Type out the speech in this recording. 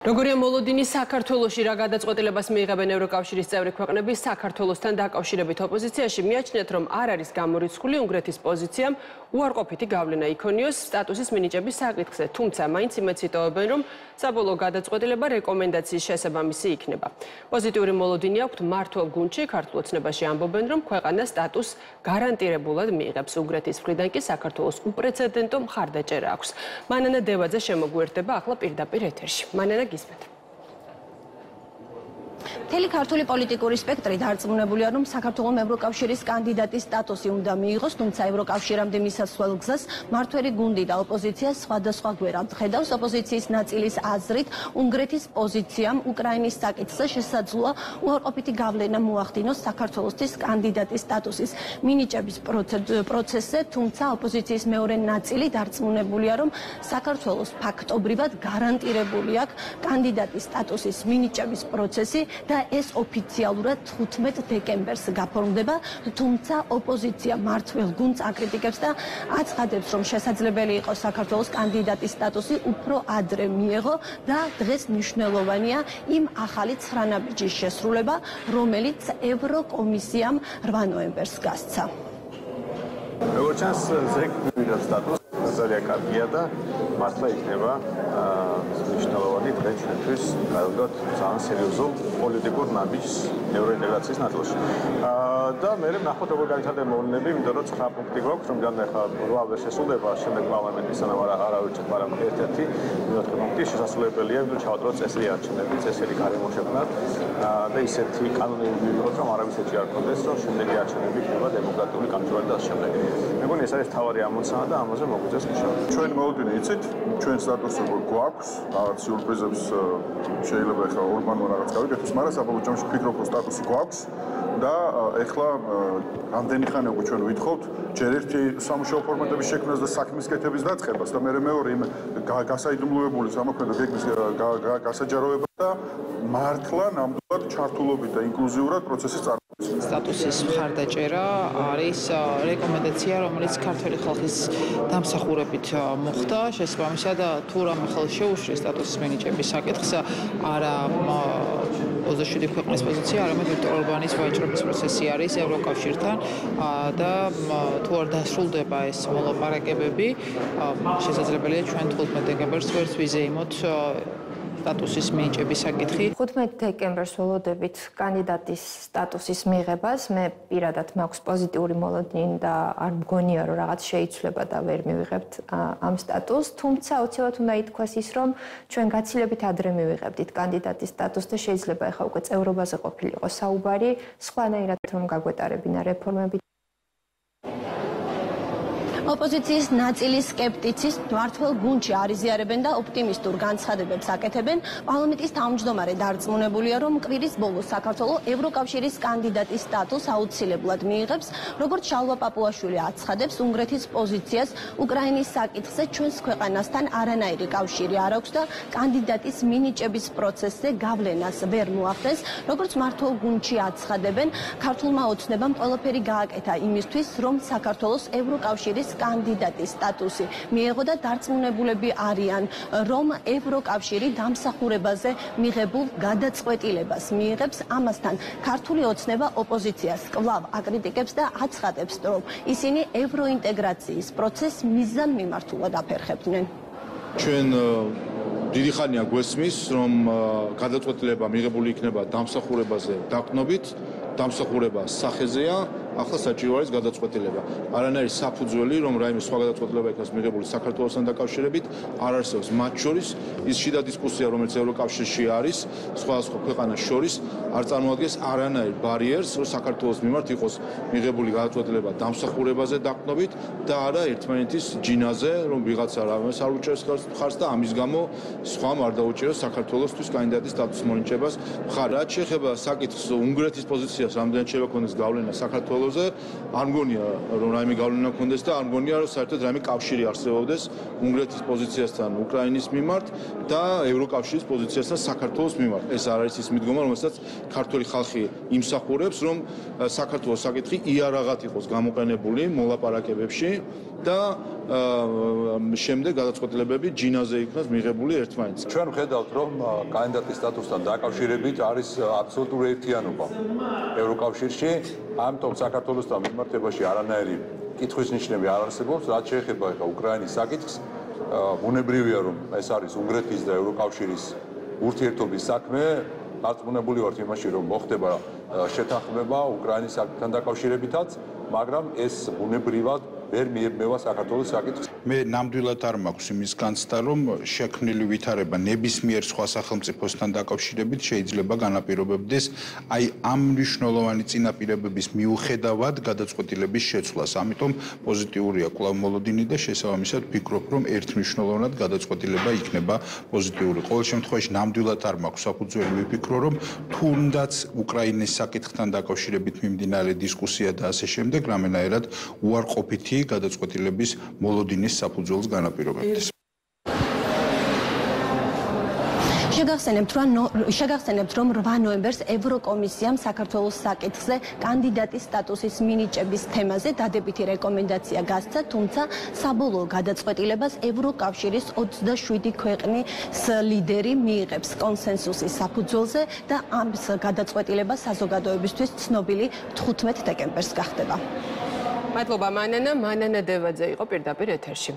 როგორია მოლოდინი საქართველოსი რა გადაწყვეტილებას მიიღებენ ევროკავშირის წევრი ქვეყნები საქართველოსთან დაკავშირებით ოპოზიციაში? მიაჩნიათ რომ არ არის გამორიცხული უნგრეთის პოზიციამ უარყოფითი გავლენა იქონიოს სტატუსის მინიჭების საკითხზე. თუმცა მაინც იმედს იტოვებენ რომ საბოლოო გადაწყვეტილება რეკომენდაციის შესაბამისი იქნება. პოზიტიური მოლოდინი აქვთ მართლ გუნდში. ქართულ ოცნებაში ამბობენ რომ ქვეყანა სტატუს გარანტირებულად მიიღებს. უნგრეთის მხრიდან კი საქართველოს უპრეცედენტო მხარდაჭერა აქვს. მანანა დევაძე შემოგვიერთდება ახლა პირდაპირ ეთერში. მანანა Gisbert. მთელი ქართული პოლიტიკური სპექტრი დარწმუნებულია, რომ საქართველოს ევროკავშირის კანდიდატის სტატუსი უნდა მიიღოს, თუმცა ევროკავშირამდე მისასვლელ გზას მართველი გუნდი და ოპოზიცია სხვადასხვა გვერდად ხედავს ოპოზიციის ნაწილის აზრით, უნგრეთის პოზიციამ უკრაინის საკითხზე შესაძლოა უარყოფითი გავლენა მოახდინოს საქართველოსთვის კანდიდატის სტატუსის მინიჭების პროცესზე, თუმცა ოპოზიციის მეორე ნაწილი დარწმუნებულია, რომ საქართველოს ფაქტობრივად გარანტირებული აქვს კანდიდატის სტატუსის მინიჭების პროცესი და ეს ოფიციალურად 15 დეკემბერს გაფორმდება, თუმცა ოპოზიცია მართლ გუნდს აკრიტიკებს და აცხადებს, რომ შესაძლებელი იყო საქართველოს კანდიდატის სტატუსი უფრო ადრე მიეღო და დღეს მნიშვნელოვანია იმ ახალი ცრანაბიჯის შესრულება, რომელიც ევროკომისიამ 8 ნოემბერს გასცა. როგორც ჩანს, ზეგმირა სტატუსი ძალიან კარგია და მართლა იქნება მნიშვნელოვანი დღე ჩვენთვის, რადგან ძალიან სერიოზულ პოლიტიკურ ნაბიჯს ევროინტეგრაციის ნაწილში. და მე ნახოთ როგორ გაიცადე მოვლენები, იმიტომ რომ 9 პუნქტი გვაქვს, რომ ძალიან ახლა 8 ვერ შესულდება, შემდეგ პარლამენტის სანამ არა არავის ჭირდება, მაგრამ ერთ-ერთი 4 პუნქტი შესაძლებელია, იმიტომ ჩავადრო წესრი არჩევნები, წესრი გარემოშექმნა და ისეთი კანონები მივიღოთ, რომ არავის ეჭი არ კონდეს, რომ შემდეგი არჩევნები იქნება დემოკრატიული კანონები და შემდეგ. მეგონი ეს არის თავარი ამოცანა და ამაზე მოგვიწევს. ჩვენ მოვიდინე იცით, ჩვენ სტატუსი გვაქვს, რაღაც სიურპრიზებს შეიძლება ახლა ურბანო რაღაც გავიგეთ, მაგრამ საბოლოო ჯამში ვფიქრობ, რომ სტატუსი გვაქვს და ეხლა რამდენი ხანი უკვე ჩვენ ვითხოვთ? ჯერ ერთი სამუშაო ფორმატების შექმნას და საქმის კეთების დაწყებას და მე მეორე იმ გასაიდუმლოებული სამოქმედო გეგმის გასაჯაროება და მართლა ნამდვილად ჩართულობით და ინკლუზიურად პროცესის წარმოება. სტატუსის მხარდაჭერა არის რეკომენდაცია, რომელიც ქართული ხალხის დამსახურებით მოხდა. შესაბამისად, თუ რამე ხალხი შეუშლის სტატუსის მინიჭების საკითხს, არა 27 ქვეყნის პოზიცია, არამედ ვიქტორ ორბანის ვაჭრობის პროცესი არის ევროკავშირთან და თუ არ დასრულდება ეს მოლაპარაკებები, შესაძლებელია ჩვენ 15 დეკემბერს ვერც ვიზეიმოთ სტატუსის მინიჭების საკითხი. 15 დეკემბერს ველოდებით კანდიდატის სტატუსის მიღებას. მე პირადად მაქვს პოზიტიური მოლოდინი და არ მგონია რომ რაღაც შეიცვლება და ვერ მივიღებთ ამ სტატუსს. თუმცა აუცილებლად უნდა ითქვას ის, რომ ჩვენ გაცილებით ადრე მივიღებდით კანდიდატის სტატუსს და შეიძლება ახლა უკვე წევრობაზე ყოფილიყო საუბარი, სხვანაირად რომ გაგვეტარებინა რეფორმები ოპოზიციის ნაწილის სკეპტიცის მართლ გუნჩი არიზიარებენ და ოპტიმისტურ განცხადებებს აკეთებენ. პარლამენტის თავმჯდომარე დარწმუნებულია, რომ კვირის ბოლოს საქართველოს ევროკავშირის კანდიდატის სტატუსს აუცილებლად მიიღებს, როგორც შალვა პაპუაშვილი აცხადებს, უნგრეთის პოზიციას უკრაინის საკითხზე ჩვენს ქვეყანასთან არანაირი კავშირი არ აქვს და კანდიდატის მინიჭების პროცესზე გავლენას ვერ მოახდენს, როგორც მართლ გუნჩი აცხადებენ, ქართულმა ოცნებამ ყველაფერი გააკეთა იმისთვის, რომ საქართველოს ევროკავშირის კანდიდატის სტატუსი მიიღო და დარწმუნებულები არიან, რომ ევროკავშირი დამსახურებაზე მიღებულ გადაწყვეტილებას მიიღებს. ამასთან ქართული ოცნება ოპოზიციას კვლავ აკრიტიკებს და აცხადებს, რომ ისინი ევროინტეგრაციის პროცესს მიზან მიმართულად აფერხებდნენ. ჩვენ დიდი ხანია გვესმის, რომ გადაწყვეტილება მიღებული იქნება დამსახურებაზე დაკნობით, დამსახურება სახეზეა ახლა საჭირო არის გადაწყვეტილება. არანაირი საფუძველი, რომ რაიმე სხვა გადაწყვეტილება იქნას მიღებული საქართველოსთან დაკავშირებით, არ არსებობს. მათ შორის ის შიდა დისკუსია, რომელიც ევროკავშირში არის, სხვადასხვა ქვეყანას შორის, არ წარმოადგენს არანაირ ბარიერს, რომ საქართველოს მიმართ იყოს მიღებული გადაწყვეტილება დამსახურებაზე დაკნობით და არა ერთმანეთის ჯინაზე, რომ ვიღაცა რამეს არ უჭერს ხარს და ამის გამო სხვამ არ დაუჭიროს საქართველოსთვის კანდიდატის სტატუსის მონიჭებას. ხარ რაც შეეხება საკითხს უნგრეთის პოზიციას, რამდენად შეიძლება ქონდეს გავლენა საქართველოს სფეროზე არ მგონია რომ რაიმე გავლენა ქონდეს და არ მგონია რომ საერთოდ რაიმე კავშირი არსებობდეს უნგრეთის პოზიციასთან უკრაინის მიმართ და ევროკავშირის პოზიციასთან საქართველოს მიმართ. ეს არ არის ის მიდგომა, რომელსაც ქართული ხალხი იმსახურებს, რომ საქართველოს საკითხი იარაღად იყოს გამოყენებული მოლაპარაკებებში და შემდეგ გადაწყვეტილებები ჯინაზე იქნას მიღებული ერთმანეთს. ჩვენ ვხედავთ, რომ კანდიდატის სტატუსთან დაკავშირებით არის აბსოლუტური ერთიანობა ევროკავშირში, ამიტომ საქართველოსთან მიმართებაში არანაირი კითხვის ნიშნები არ არსებობს, რაც შეეხება ახლა უკრაინის საკითხს. უნებრივია, რომ ეს არის უნგრეთის და ევროკავშირის ურთიერთობის საქმე. დარწმუნებული ვართ იმაში, რომ მოხდება შეთანხმება უკრაინის საკითხთან დაკავშირებითაც, მაგრამ ეს უნებრივად ვერ მიებმევა საქართველოს საკითხს. მე ნამდვილად არ მაქვს იმის განცდა, რომ შექმნილი ვითარება ნებისმიერ სხვა სახელმწიფოსთან დაკავშირებით შეიძლება განაპირობებდეს აი ამ მნიშვნელოვანი წინაპირებების მიუხედავად გადაწყვეტილების შეცვლას. ამიტომ პოზიტიურია კვლავ მოლოდინი და შესაბამისად ვფიქრობ, რომ ერთმნიშვნელოვნად გადაწყვეტილება იქნება პოზიტიური. ყოველ შემთხვევაში ნამდვილად არ მაქვს საფუძველი ვიფიქრო, რომ თუნდაც უკრაინის საკითხთან დაკავშირებით მიმდინარე დისკუსია და ასე შემდეგ რამენაერად უარყოფითი გადაწყვეტილების მოლოდინის საფუძველს განაპირობებდეს. შეგახსენებთ რომ შეგახსენებთ რომ 8 ნოემბერს ევროკომისიამ საქართველოს საკითხზე კანდიდატის სტატუსის მინიჭების თემაზე დადებითი რეკომენდაცია გასცა, თუმცა საბოლოო გადაწყვეტილებას ევროკავშირის 27 ქვეყნის ლიდერი მიიღებს კონსენსუსის საფუძველზე და ამ გადაწყვეტილება საზოგადოებისთვის ცნობილი 15 დეკემბერს გახდება. მადლობა მანანა, მანანა დევაძე იყო პირდაპირ ეთერში.